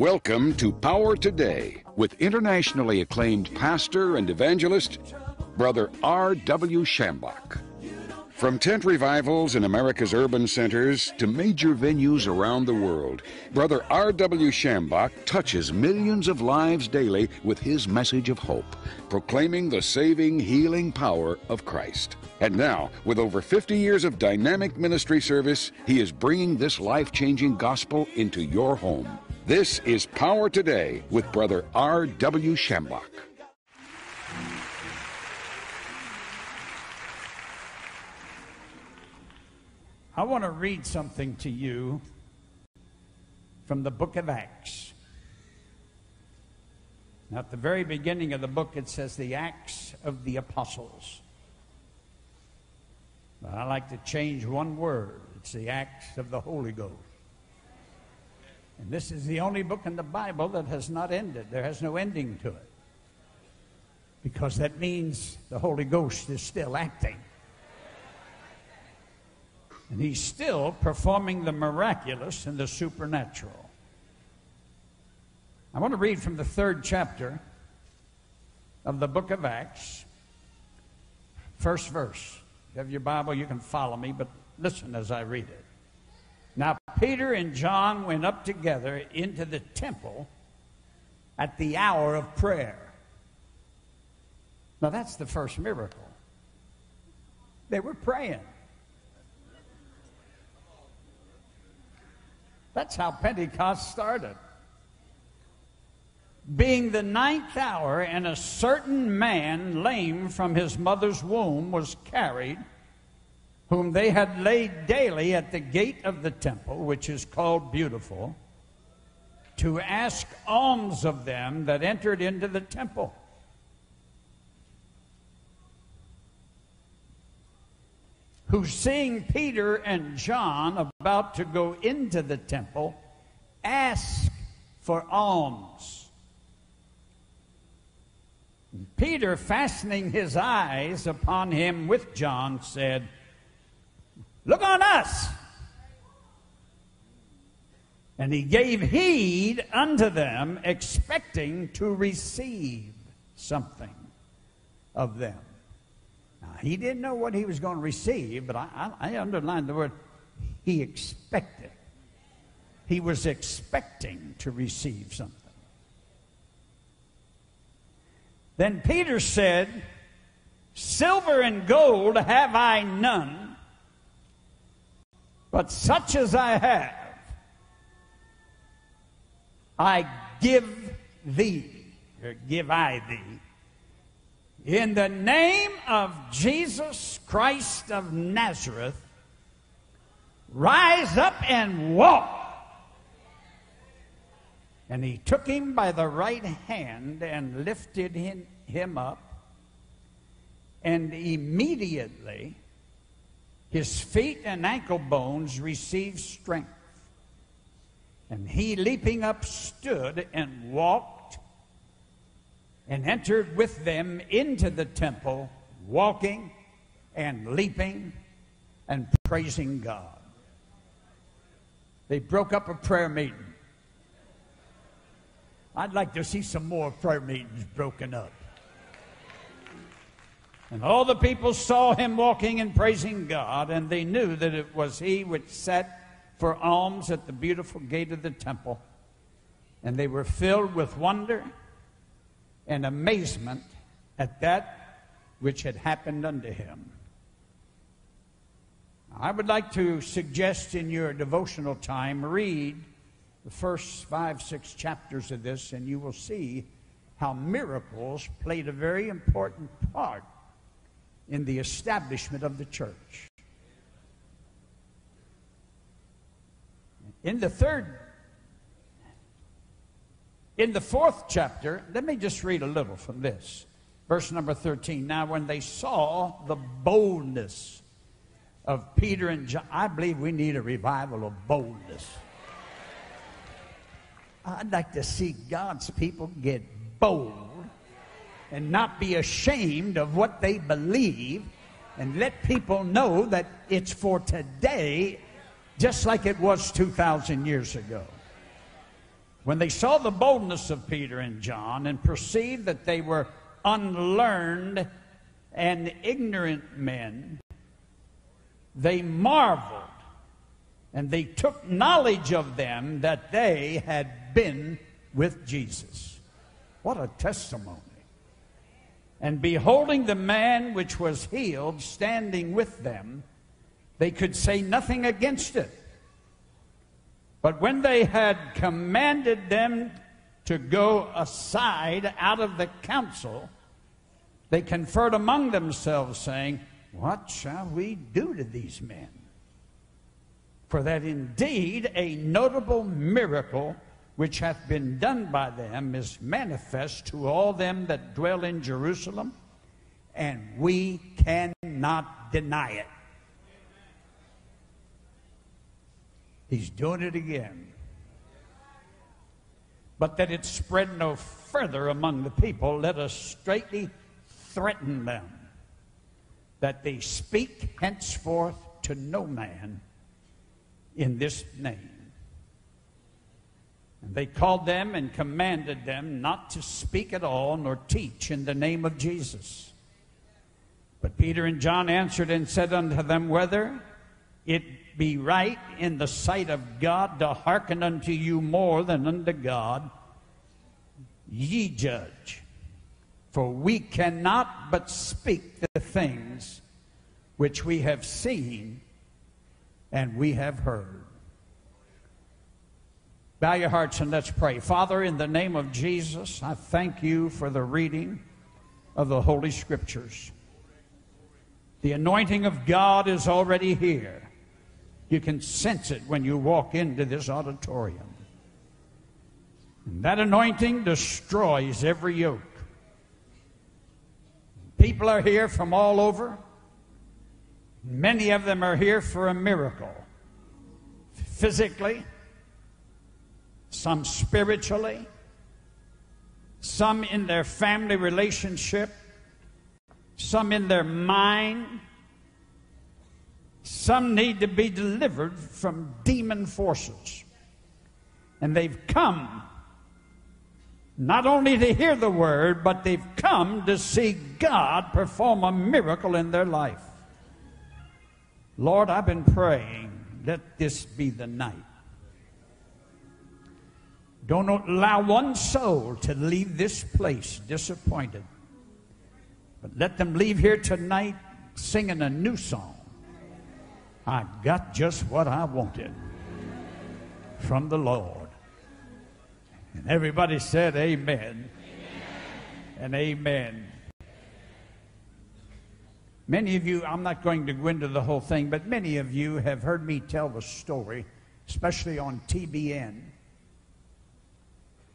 Welcome to Power Today with internationally acclaimed pastor and evangelist, Brother R.W. Schambach. From tent revivals in America's urban centers to major venues around the world, Brother R.W. Schambach touches millions of lives daily with his message of hope, proclaiming the saving, healing power of Christ. And now, with over 50 years of dynamic ministry service, he is bringing this life changing gospel into your home. This is Power Today with Brother R.W. Schambach. I want to read something to you from the book of Acts. Now, at the very beginning of the book, it says the Acts of the Apostles. But I like to change one word it's the Acts of the Holy Ghost. And this is the only book in the Bible that has not ended, there has no ending to it. Because that means the Holy Ghost is still acting. And he's still performing the miraculous and the supernatural. I want to read from the third chapter of the book of Acts, first verse. If you have your Bible, you can follow me, but listen as I read it. Now, Peter and John went up together into the temple at the hour of prayer. Now, that's the first miracle. They were praying. That's how Pentecost started. Being the ninth hour, and a certain man, lame from his mother's womb, was carried, whom they had laid daily at the gate of the temple, which is called Beautiful, to ask alms of them that entered into the temple. Who, seeing Peter and John about to go into the temple, asked for alms. Peter, fastening his eyes upon him with John, said, Look on us. And he gave heed unto them, expecting to receive something of them. He didn't know what he was going to receive, but I, I, I underlined the word he expected. He was expecting to receive something. Then Peter said, Silver and gold have I none, but such as I have, I give thee, or give I thee. In the name of Jesus Christ of Nazareth, rise up and walk. And he took him by the right hand and lifted him up. And immediately his feet and ankle bones received strength. And he, leaping up, stood and walked and entered with them into the temple, walking and leaping and praising God. They broke up a prayer meeting. I'd like to see some more prayer meetings broken up. And all the people saw him walking and praising God, and they knew that it was he which sat for alms at the beautiful gate of the temple. And they were filled with wonder and amazement at that which had happened unto him. I would like to suggest in your devotional time, read the first five, six chapters of this, and you will see how miracles played a very important part in the establishment of the church. In the third in the fourth chapter, let me just read a little from this. Verse number 13. Now, when they saw the boldness of Peter and John, I believe we need a revival of boldness. I'd like to see God's people get bold and not be ashamed of what they believe and let people know that it's for today just like it was 2,000 years ago. When they saw the boldness of Peter and John and perceived that they were unlearned and ignorant men, they marveled and they took knowledge of them that they had been with Jesus. What a testimony. And beholding the man which was healed standing with them, they could say nothing against it. But when they had commanded them to go aside out of the council, they conferred among themselves, saying, What shall we do to these men? For that indeed a notable miracle which hath been done by them is manifest to all them that dwell in Jerusalem, and we cannot deny it. He's doing it again. But that it spread no further among the people, let us straightly threaten them that they speak henceforth to no man in this name. And they called them and commanded them not to speak at all nor teach in the name of Jesus. But Peter and John answered and said unto them, Whether it be right in the sight of God to hearken unto you more than unto God, ye judge. For we cannot but speak the things which we have seen and we have heard. Bow your hearts and let's pray. Father, in the name of Jesus, I thank you for the reading of the Holy Scriptures. The anointing of God is already here. You can sense it when you walk into this auditorium. And that anointing destroys every yoke. People are here from all over. Many of them are here for a miracle. Physically, some spiritually, some in their family relationship, some in their mind. Some need to be delivered from demon forces. And they've come not only to hear the word, but they've come to see God perform a miracle in their life. Lord, I've been praying, let this be the night don't allow one soul to leave this place disappointed. But let them leave here tonight singing a new song. I got just what I wanted from the Lord. And everybody said, Amen, amen. and amen. Many of you, I'm not going to go into the whole thing, but many of you have heard me tell the story, especially on TBN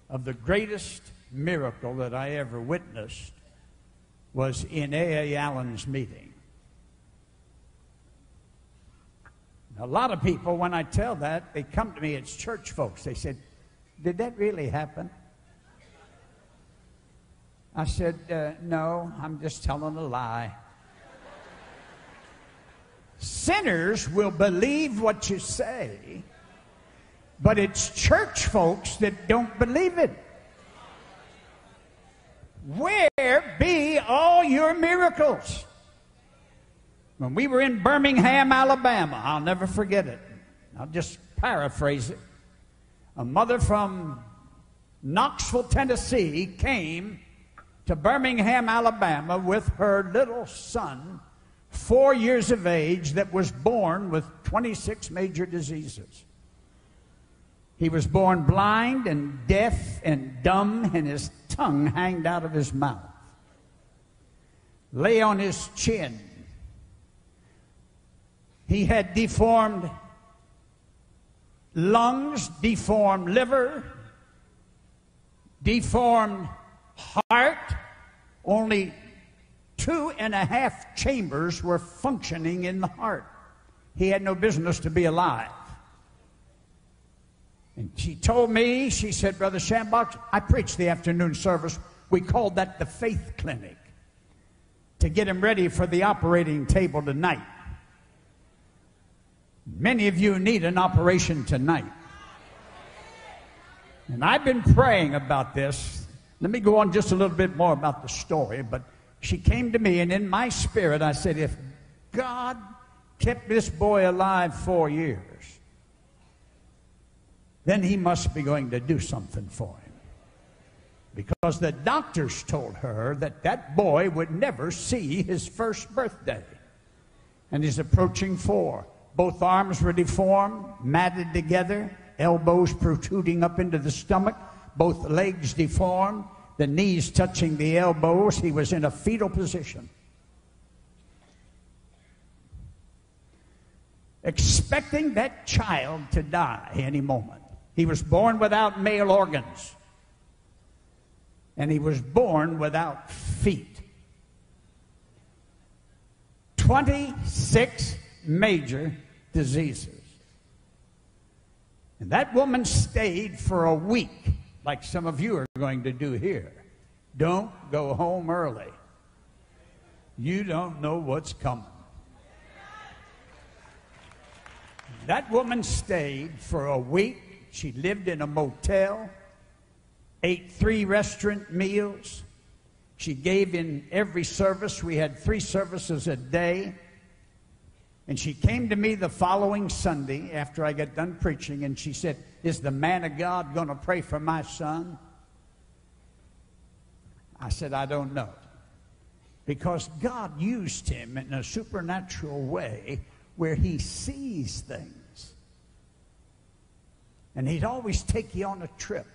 of the greatest miracle that I ever witnessed was in A.A. Allen's meeting. A lot of people, when I tell that, they come to me, it's church folks. They said, Did that really happen? I said, uh, No, I'm just telling a lie. Sinners will believe what you say but it's church folks that don't believe it. Where be all your miracles? When we were in Birmingham, Alabama, I'll never forget it. I'll just paraphrase it. A mother from Knoxville, Tennessee came to Birmingham, Alabama with her little son, four years of age, that was born with 26 major diseases. He was born blind and deaf and dumb, and his tongue hanged out of his mouth. Lay on his chin. He had deformed lungs, deformed liver, deformed heart. Only two and a half chambers were functioning in the heart. He had no business to be alive. And she told me, she said, Brother Schambach, I preached the afternoon service. We called that the faith clinic to get him ready for the operating table tonight. Many of you need an operation tonight. And I've been praying about this. Let me go on just a little bit more about the story. But she came to me, and in my spirit, I said, If God kept this boy alive four years, then he must be going to do something for him. Because the doctors told her that that boy would never see his first birthday. And he's approaching four. Both arms were deformed, matted together, elbows protruding up into the stomach, both legs deformed, the knees touching the elbows. He was in a fetal position. Expecting that child to die any moment. He was born without male organs. And he was born without feet. 26 major diseases. And that woman stayed for a week, like some of you are going to do here. Don't go home early. You don't know what's coming. That woman stayed for a week. She lived in a motel, ate three restaurant meals. She gave in every service. We had three services a day. And she came to me the following Sunday after I got done preaching, and she said, Is the man of God going to pray for my son? I said, I don't know. Because God used him in a supernatural way where he sees things. And he'd always take you on a trip.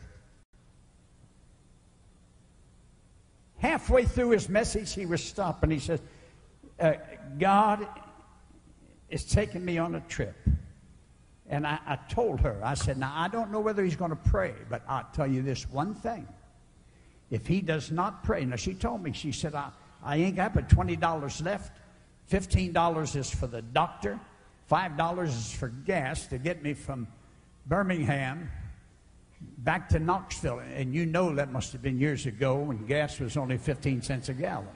Halfway through his message, he was stopped and he says, uh, God is taking me on a trip. And I, I, told her, I said, Now, I don't know whether he's going to pray, but I'll tell you this one thing. If he does not pray, now she told me, she said, I, I ain't got but $20 left. $15 is for the doctor, $5 is for gas to get me from Birmingham back to Knoxville. And you know that must have been years ago when gas was only 15 cents a gallon.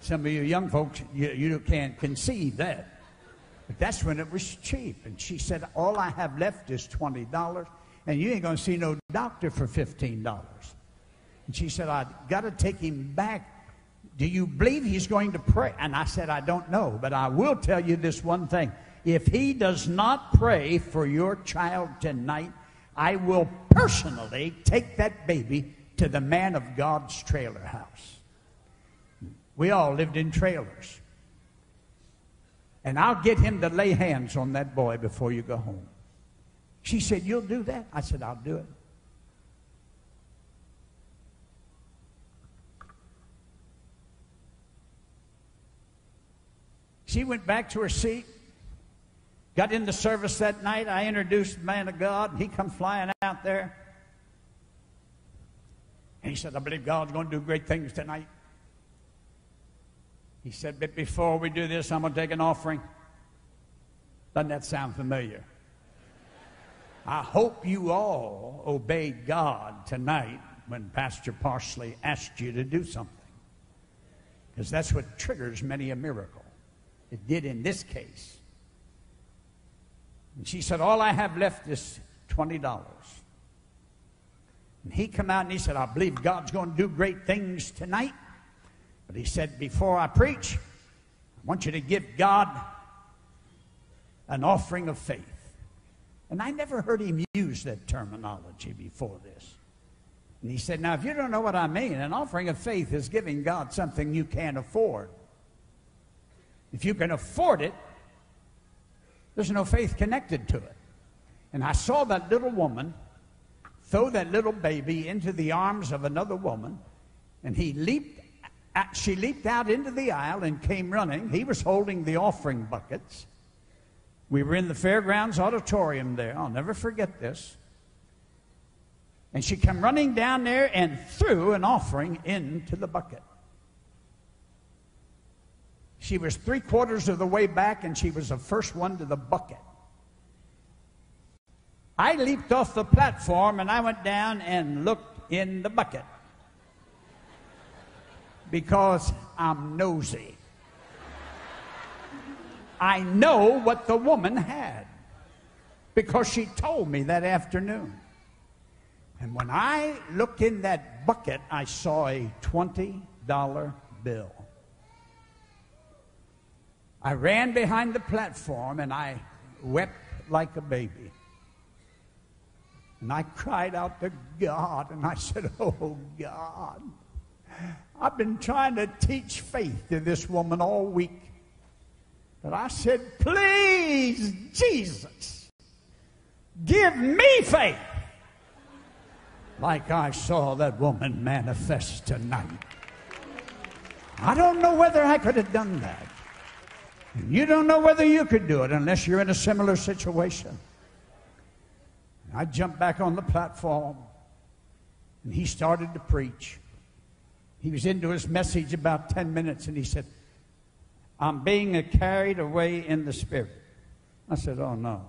Some of you young folks, you, you can't conceive that. But that's when it was cheap. And she said, All I have left is $20, and you ain't going to see no doctor for $15. And she said, I got to take him back. Do you believe he's going to pray? And I said, I don't know, but I will tell you this one thing. If he does not pray for your child tonight, I will personally take that baby to the man of God's trailer house. We all lived in trailers. And I'll get him to lay hands on that boy before you go home. She said, You'll do that? I said, I'll do it. She went back to her seat, got in the service that night. I introduced the man of God, and he come flying out there. And he said, I believe God's going to do great things tonight. He said, But before we do this, I'm going to take an offering. Doesn't that sound familiar? I hope you all obeyed God tonight when Pastor Parsley asked you to do something. Because that's what triggers many a miracle. It did in this case. And she said, All I have left is $20. And he come out and he said, I believe God's going to do great things tonight. But he said, Before I preach, I want you to give God an offering of faith. And I never heard him use that terminology before this. And he said, Now, if you don't know what I mean, an offering of faith is giving God something you can't afford. If you can afford it, there's no faith connected to it. And I saw that little woman throw that little baby into the arms of another woman, and he leaped she leaped out into the aisle and came running. He was holding the offering buckets. We were in the fairgrounds auditorium there. I'll never forget this. And she came running down there and threw an offering into the bucket. She was three quarters of the way back and she was the first one to the bucket. I leaped off the platform and I went down and looked in the bucket because I'm nosy. I know what the woman had because she told me that afternoon. And when I looked in that bucket, I saw a $20 bill. I ran behind the platform and I wept like a baby. And I cried out to God and I said, Oh God, I've been trying to teach faith to this woman all week. But I said, Please, Jesus, give me faith like I saw that woman manifest tonight. I don't know whether I could have done that. And you don't know whether you could do it unless you're in a similar situation. I jumped back on the platform and he started to preach. He was into his message about 10 minutes and he said, I'm being carried away in the spirit. I said, Oh no.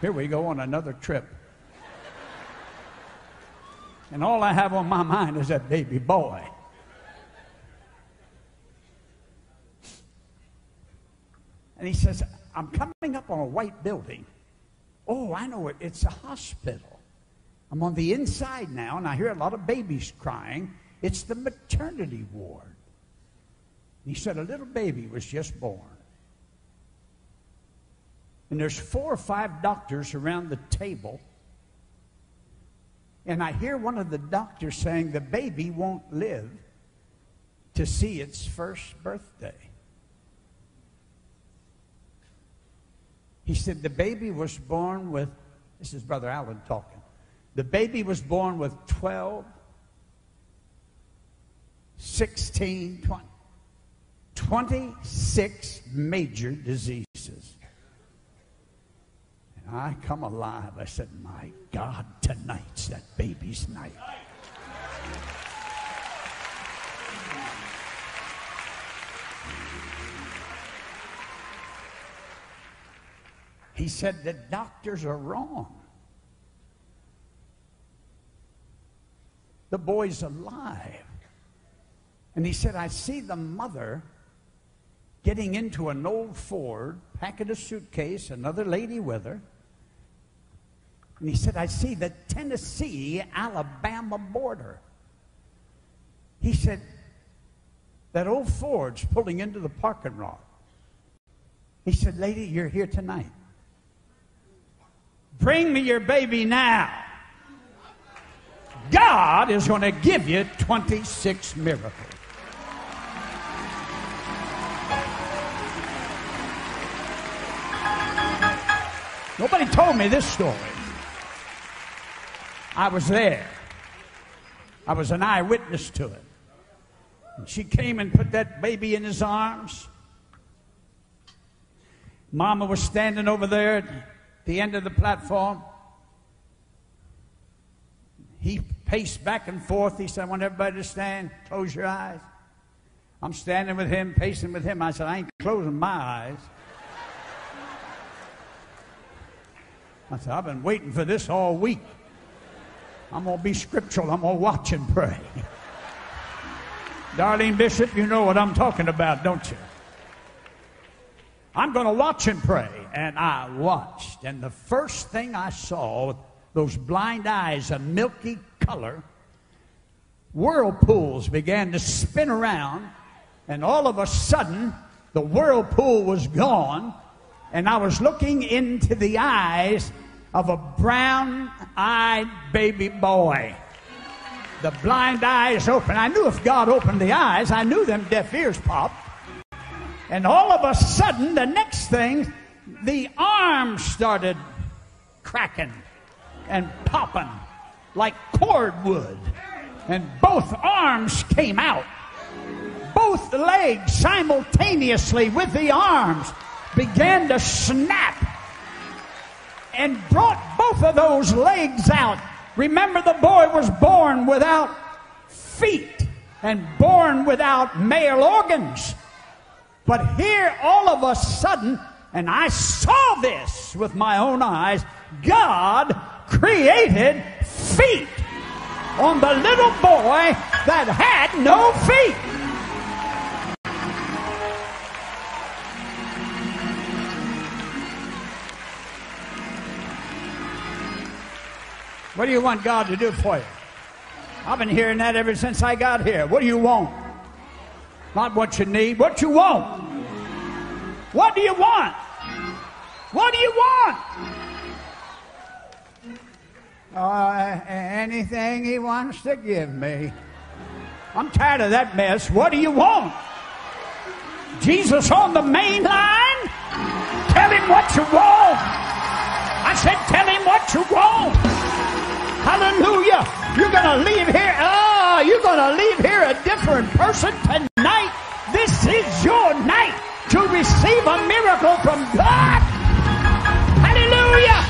Here we go on another trip. And all I have on my mind is that baby boy. And he says, I'm coming up on a white building. Oh, I know it. It's a hospital. I'm on the inside now, and I hear a lot of babies crying. It's the maternity ward. He said a little baby was just born. And there's four or five doctors around the table. And I hear one of the doctors saying the baby won't live to see its first birthday. He said the baby was born with, this is Brother Allen talking. The baby was born with 12, 16, 20, 26 major diseases. And I come alive. I said, My God, tonight's that baby's night. He said, The doctors are wrong. The boy's alive. And he said, I see the mother getting into an old Ford, packing a suitcase, another lady with her. And he said, I see the Tennessee Alabama border. He said, that old Ford's pulling into the parking lot. He said, Lady, you're here tonight. Bring me your baby now. God is going to give you 26 miracles. Nobody told me this story. I was there. I was an eyewitness to it. And she came and put that baby in his arms. Mama was standing over there at the end of the platform. He paced back and forth. He said, I want everybody to stand. Close your eyes. I'm standing with him, pacing with him. I said, I ain't closing my eyes. I said, I've been waiting for this all week. I'm going to be scriptural. I'm going to watch and pray. Darlene Bishop, you know what I'm talking about, don't you? I'm going to watch and pray. And I watched. And the first thing I saw, those blind eyes, a milky color, whirlpools began to spin around. And all of a sudden, the whirlpool was gone. And I was looking into the eyes of a brown eyed baby boy. The blind eyes open. I knew if God opened the eyes, I knew them deaf ears popped. And all of a sudden, the next thing, the arms started cracking and popping like cordwood. And both arms came out. Both legs simultaneously with the arms began to snap and brought both of those legs out. Remember, the boy was born without feet and born without male organs. But here, all of a sudden, and I saw this with my own eyes, God created feet on the little boy that had no feet. What do you want God to do for you? I've been hearing that ever since I got here. What do you want? Not what you need, what you want. What do you want? What do you want? Uh, anything he wants to give me. I'm tired of that mess. What do you want? Jesus on the main line? Tell him what you want. I said, tell him what you want. Hallelujah. You're going to leave here. Ah, oh, you're going to leave here a different person tonight. This is your night to receive a miracle from God. Hallelujah.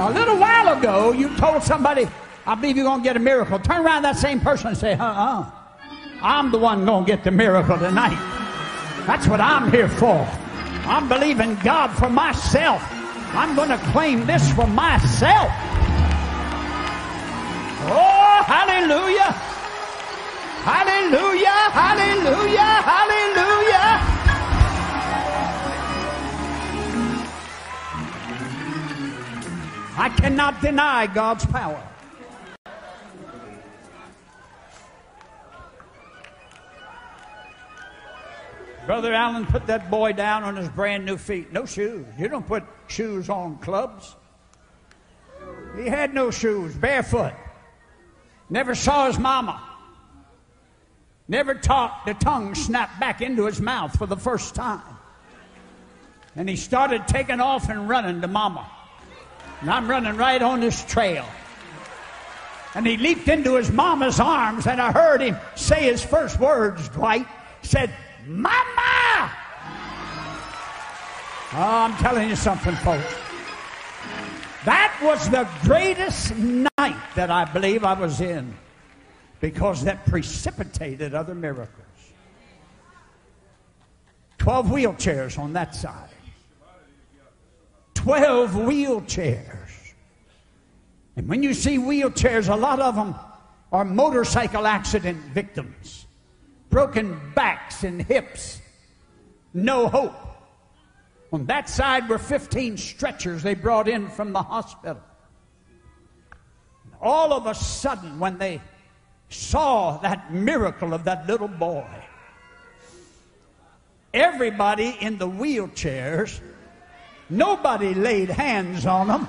A little while ago, you told somebody, I believe you're going to get a miracle. Turn around that same person and say, uh uh-uh. uh. I'm the one going to get the miracle tonight. That's what I'm here for. I'm believing God for myself. I'm going to claim this for myself. Oh, hallelujah. Hallelujah, hallelujah, hallelujah. I cannot deny God's power. Brother Allen put that boy down on his brand new feet. No shoes. You don't put shoes on clubs. He had no shoes, barefoot. Never saw his mama. Never taught the tongue snap back into his mouth for the first time. And he started taking off and running to mama. And I'm running right on this trail. And he leaped into his mama's arms, and I heard him say his first words, Dwight. Said, Mama! Oh, I'm telling you something, folks. That was the greatest night that I believe I was in because that precipitated other miracles. 12 wheelchairs on that side. 12 wheelchairs. And when you see wheelchairs, a lot of them are motorcycle accident victims broken backs and hips, no hope. On that side were 15 stretchers they brought in from the hospital. All of a sudden, when they saw that miracle of that little boy, everybody in the wheelchairs, nobody laid hands on them.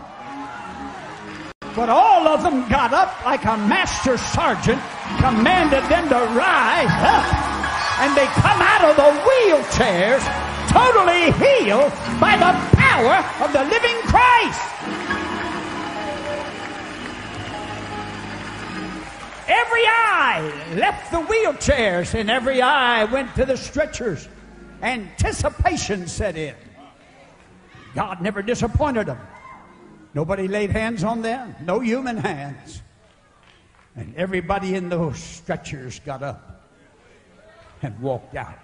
But all of them got up like a master sergeant commanded them to rise up. And they come out of the wheelchairs totally healed by the power of the living Christ. Every eye left the wheelchairs and every eye went to the stretchers. Anticipation set in. God never disappointed them. Nobody laid hands on them, no human hands. And everybody in those stretchers got up and walked out,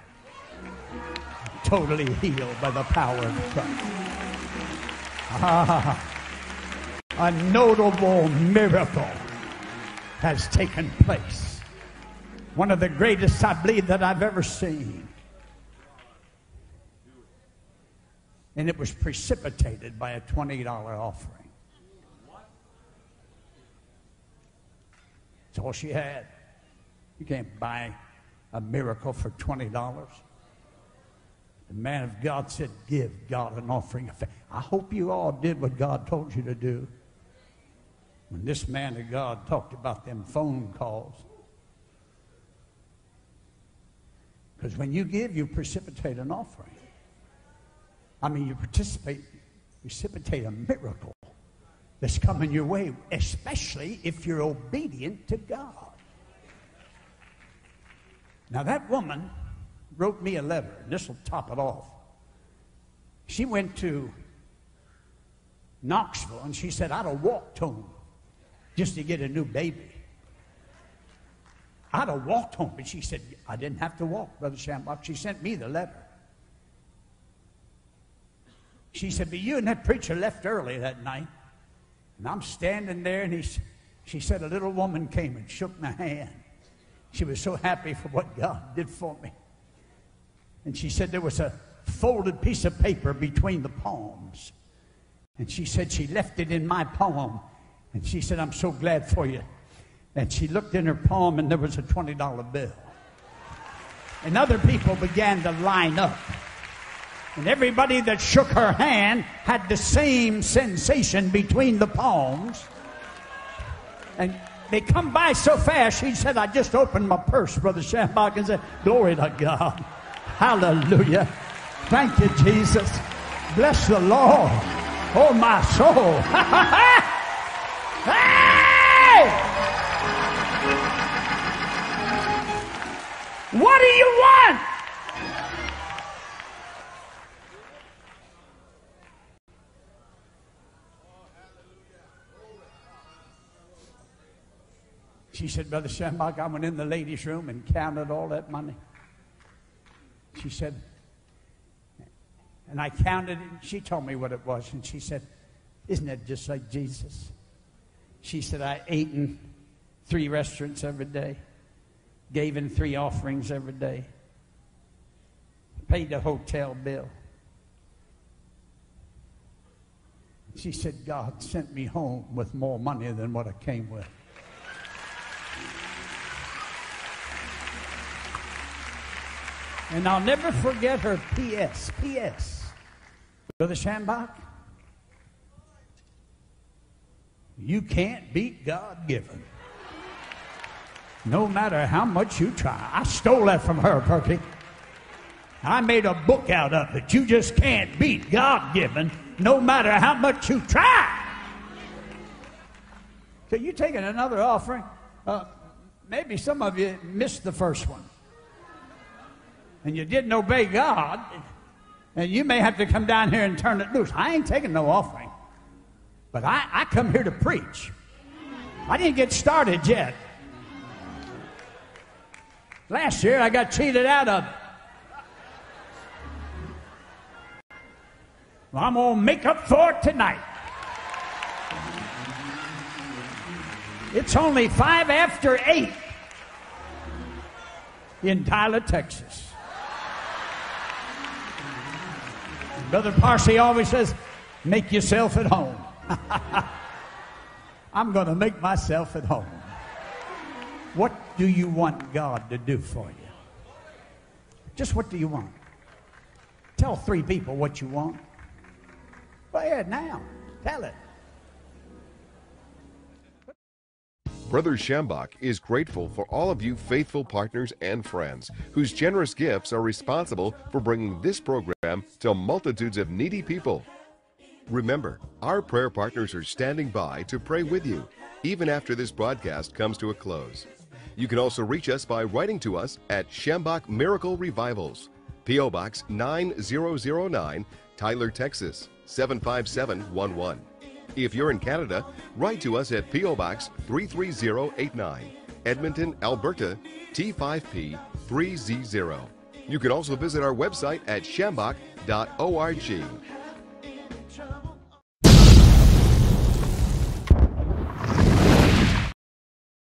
totally healed by the power of Christ. Ah, a notable miracle has taken place. One of the greatest, I believe, that I've ever seen. And it was precipitated by a $20 offering. That's all she had. You can't buy a miracle for $20. The man of God said, Give God an offering of faith. I hope you all did what God told you to do. When this man of God talked about them phone calls, because when you give, you precipitate an offering. I mean, you participate, precipitate a miracle that's coming your way, especially if you're obedient to God. Now, that woman wrote me a letter, and this will top it off. She went to Knoxville and she said, I'd have walked home just to get a new baby. I'd have walked home. But she said, I didn't have to walk, Brother Schambach. She sent me the letter. She said, But you and that preacher left early that night. And I'm standing there, and he, she said, A little woman came and shook my hand. She was so happy for what God did for me. And she said there was a folded piece of paper between the palms. And she said she left it in my palm. And she said, I'm so glad for you. And she looked in her palm, and there was a $20 bill. And other people began to line up. And everybody that shook her hand had the same sensation between the palms. And they come by so fast, she said, I just opened my purse, Brother Schambach, and said, Glory to God. Hallelujah. Thank you, Jesus. Bless the Lord. Oh, my soul. hey! What do you want? She said, Brother Schambach, I went in the ladies' room and counted all that money. She said, and I counted it. She told me what it was. And she said, Isn't that just like Jesus? She said, I ate in three restaurants every day, gave in three offerings every day, paid the hotel bill. She said, God sent me home with more money than what I came with. And I'll never forget her P.S. P.S. Brother Schambach, you can't beat God given. No matter how much you try. I stole that from her, Perky. I made a book out of it. You just can't beat God given no matter how much you try. So you taking another offering? Uh, maybe some of you missed the first one and you didn't obey God, and you may have to come down here and turn it loose. I ain't taking no offering, but I, I come here to preach. I didn't get started yet. Last year I got cheated out of it. Well, I'm going to make up for it tonight. It's only five after eight in Tyler, Texas. Brother Parsley always says, make yourself at home. I'm going to make myself at home. What do you want God to do for you? Just what do you want? Tell three people what you want. Go ahead now. Tell it. Brother Schambach is grateful for all of you faithful partners and friends whose generous gifts are responsible for bringing this program to multitudes of needy people. Remember, our prayer partners are standing by to pray with you, even after this broadcast comes to a close. You can also reach us by writing to us at Schambach Miracle Revivals, P.O. Box 9009, Tyler, Texas 75711. If you're in Canada, write to us at P.O. Box 33089, Edmonton, Alberta, T5P 3Z0. You can also visit our website at schambach.org.